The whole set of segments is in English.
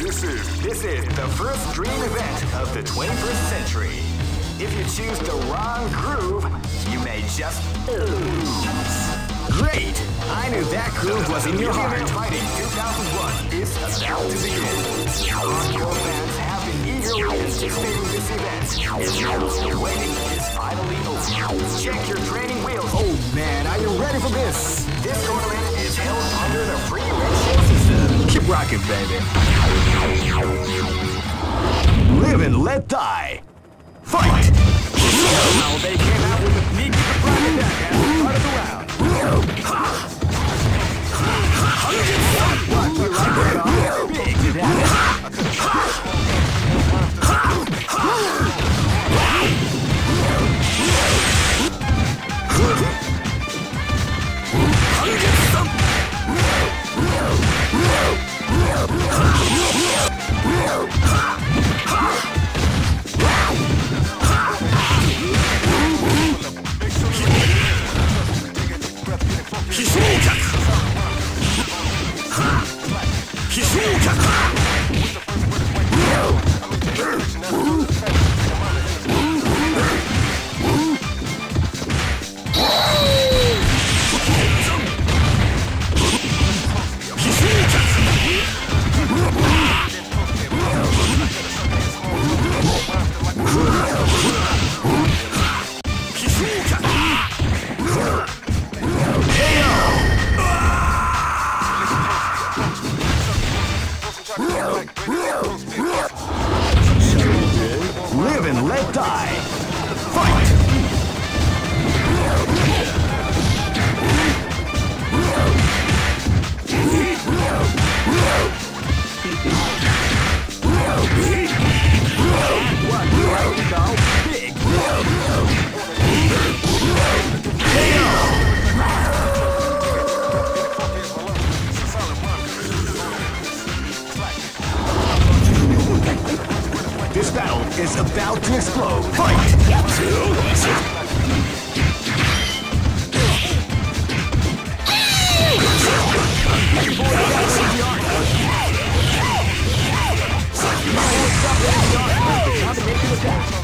This is this is the first dream event of the 21st century. If you choose the wrong groove, you may just ooze. Great! I knew that groove was in your heart. Fighting 2001 is about to begin. Hardcore fans have been eagerly anticipating this event. Now, waiting is finally over. Check your training wheels. Oh man, are you ready for this? This tournament rocking, baby. Live and let die. Fight! They came out with a at the start of the round. 飛行客。飛行客。Yeah.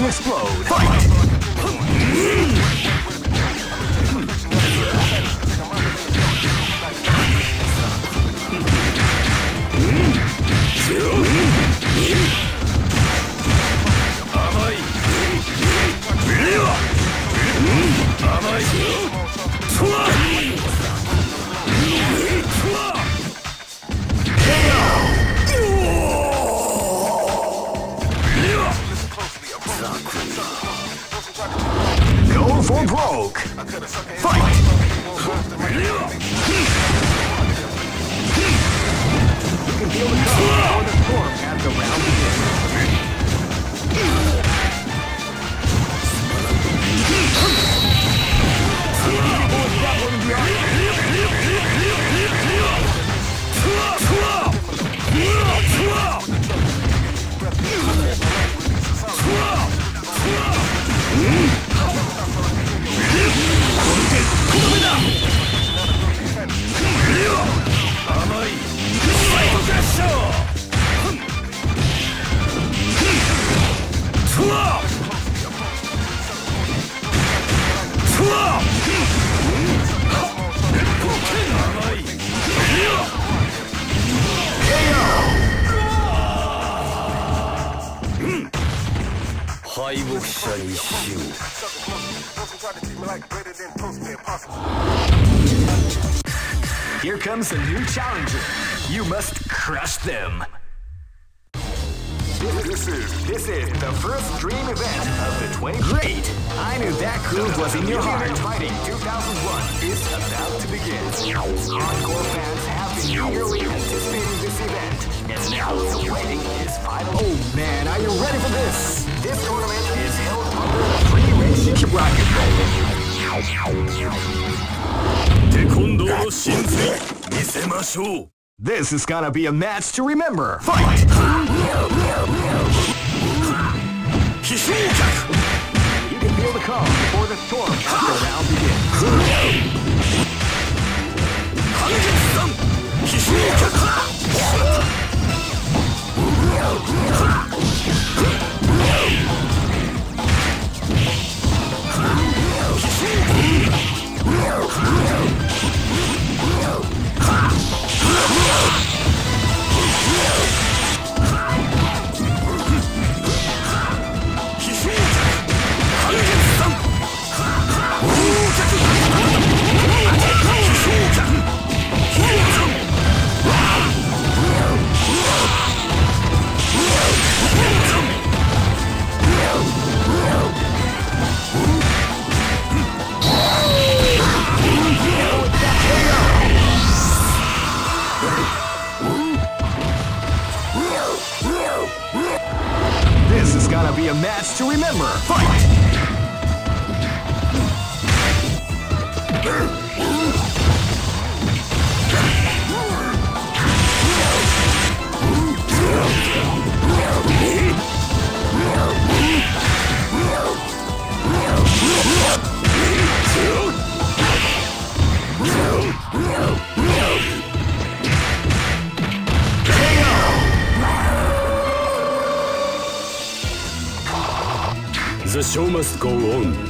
To explode. Fight! Fight! show you. Here comes a new challenger. You must crush them. This is this is the first dream event of the 20. Great! I knew that groove was in your heart. Fighting 2001 is about to begin. Hardcore fans this is. Oh man, are you ready for this? This tournament is held under the pre-race rocket roll. This is gonna be a match to remember. Fight! You can feel the calm before the storm after round begins. Yeah. Hammer, fight! show must go on.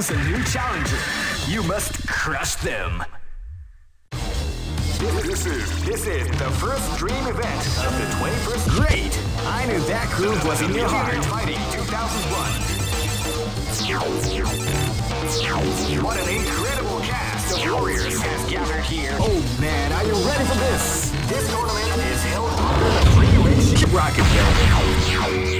Comes a new challenger. You must crush them. This is this is the first dream event of the 21st. Great! I knew that groove was in your heart. Fighting 2001. What an incredible cast of warriors has gathered here. Oh man, are you ready for this? This tournament is held under the free. Keep rocking.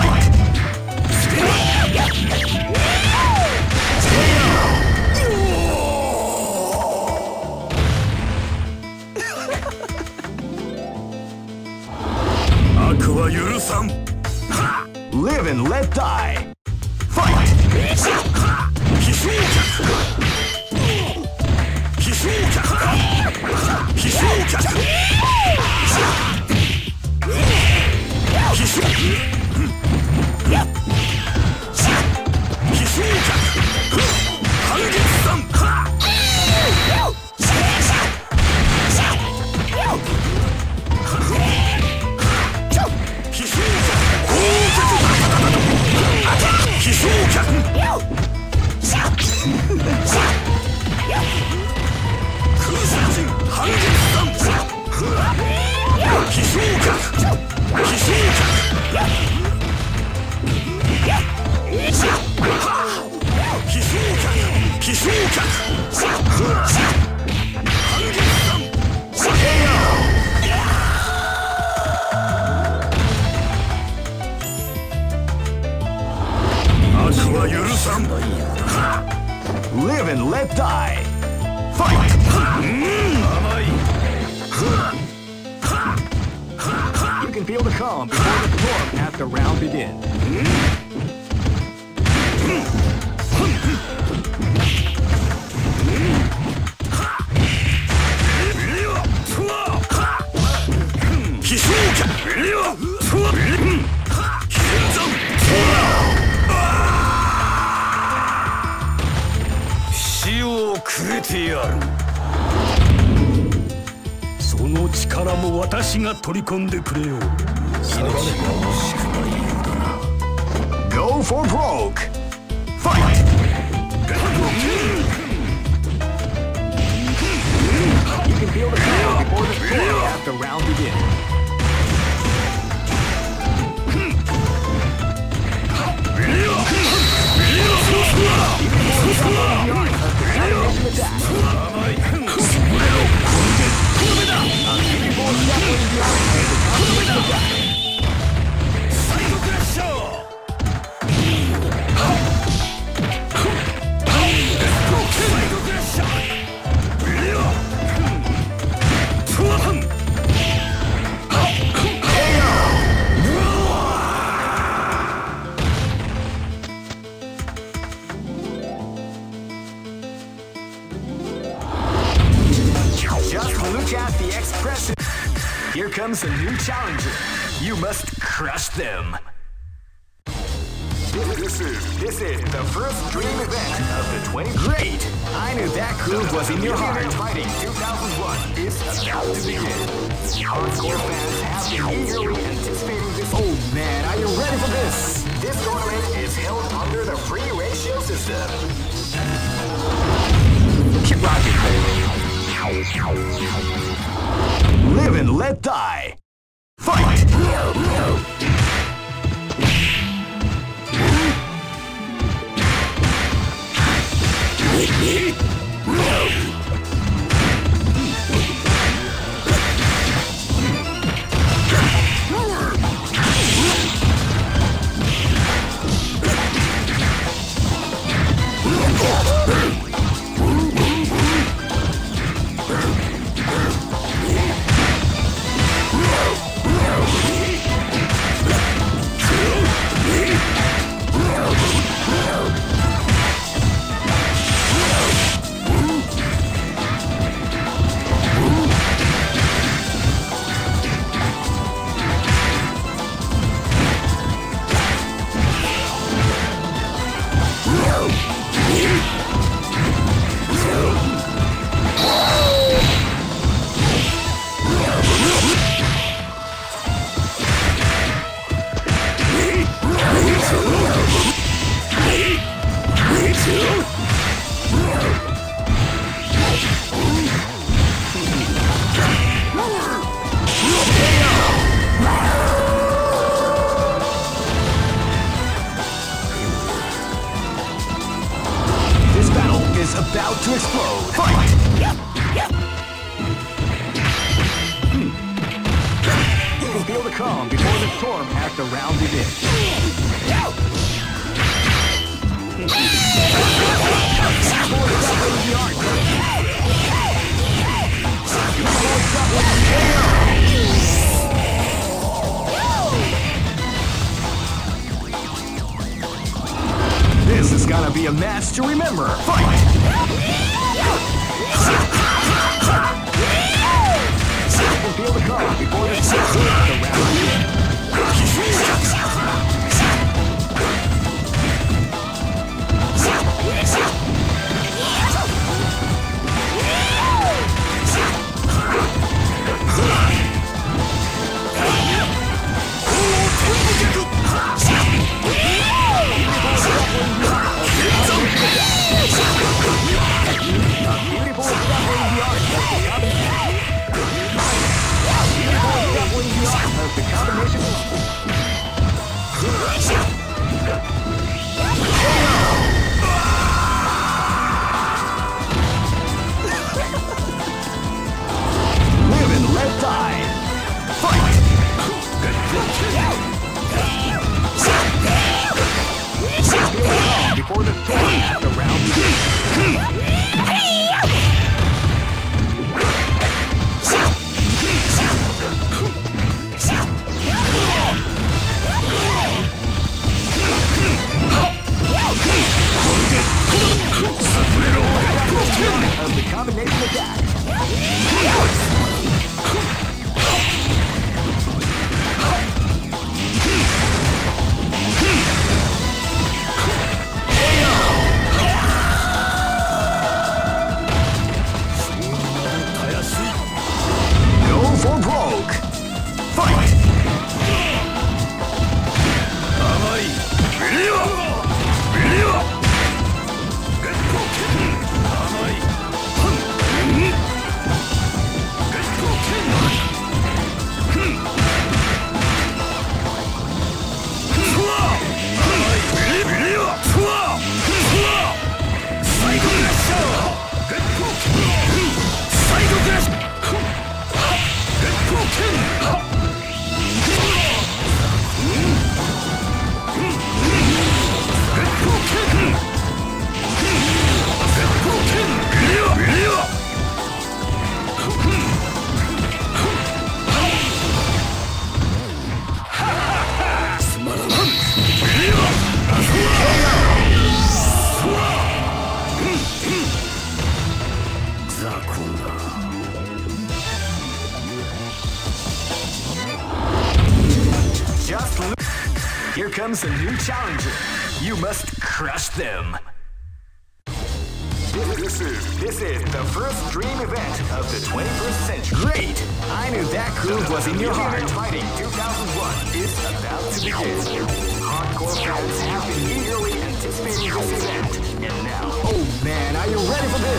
The calm before the storm the round begins. 私が取り込んでくれよう下がれば惜しくないようだな Go for broke. Fight! As クリア! Comes a new challenger. You must crush them. This is this is the first dream event of the 20. Great! I knew that groove was in your heart. Fighting 2001 is about to begin. Hardcore fans have been eagerly anticipating this. Oh man, are you ready for this? This tournament is held under the free ratio system. Keep rocking. Live and let die. Let's go!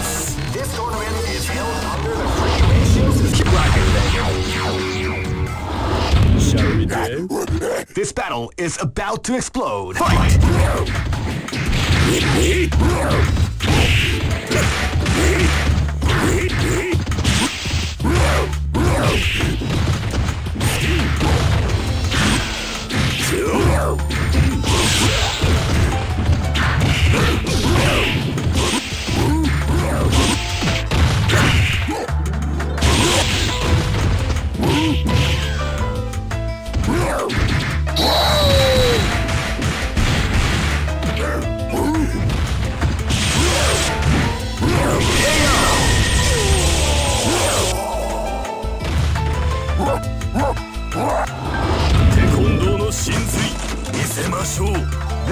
Yes! This tournament is held under the regulations of Dragon Shall we do? This battle is about to explode. Fight! Fight.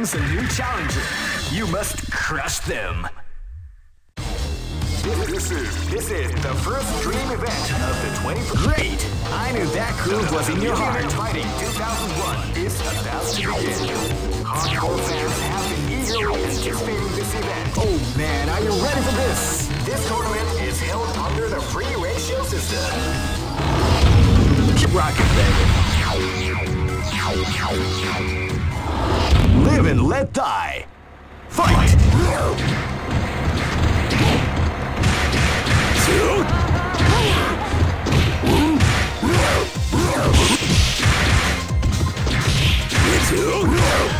comes a new challenger. You must crush them. This is this is the first dream event of the 20th. Great! I knew that groove was in your heart. Fighting 2001 is about to begin. Hardcore fans have been eagerly anticipating this event. Oh man, are you ready for this? This tournament is held under the free ratio system. Keep rocking, baby. Live and let die. Fight! This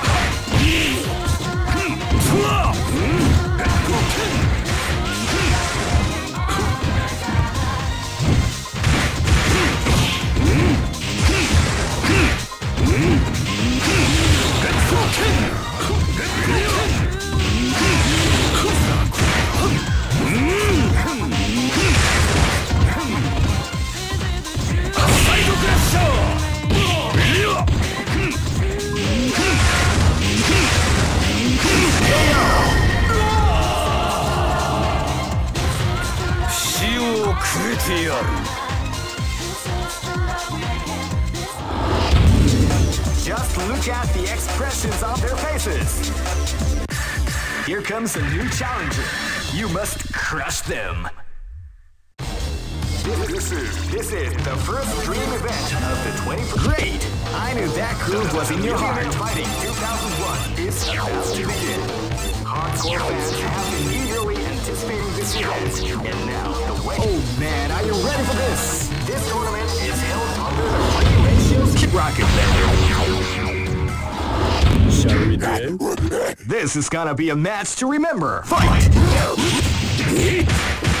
crush them. This, this is this is the first dream event of the 20th. Great! I knew that groove was in your heart. Fighting 2001 is about to begin. Hardcore fans have been eagerly anticipating this event, and now the wait. Oh man, are you ready for this? This tournament is held under the free ratios. Keep rocking, Shall we dance? This is gonna be a match to remember. Fight! What えっ!?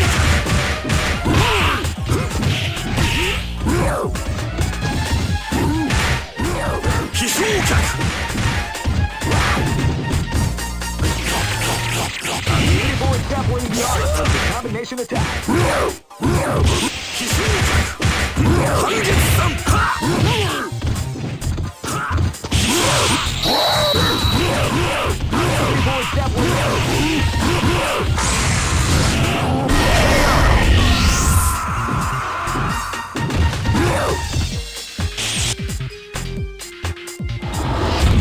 is definitely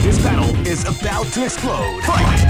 This battle is about to explode. Fight!